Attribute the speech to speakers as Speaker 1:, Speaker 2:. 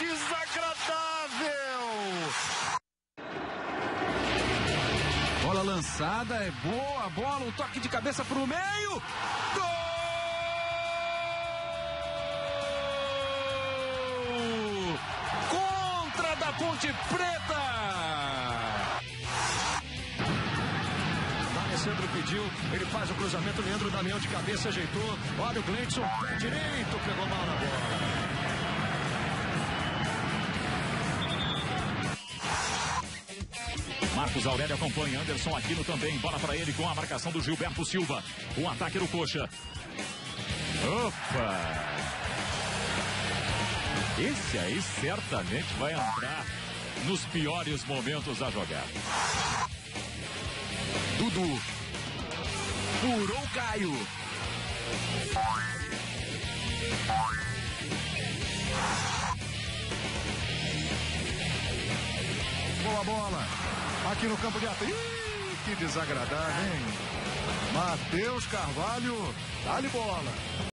Speaker 1: desagradável!
Speaker 2: Bola lançada, é boa bola, um toque de cabeça pro meio. Gol! Contra da Ponte Preta!
Speaker 1: Alessandro pediu, ele faz o cruzamento, Leandro Damião de cabeça ajeitou. Olha o Gleidson, direito, pegou mal na bola.
Speaker 3: Marcos Aurélio acompanha Anderson Aquino também. Bola para ele com a marcação do Gilberto Silva. O ataque do Coxa. Opa! Esse aí certamente vai entrar nos piores momentos da jogada.
Speaker 2: Dudu. Furou Caio.
Speaker 1: Boa bola. Aqui no campo de ataque. Que desagradável, hein? Matheus Carvalho. Dá-lhe bola.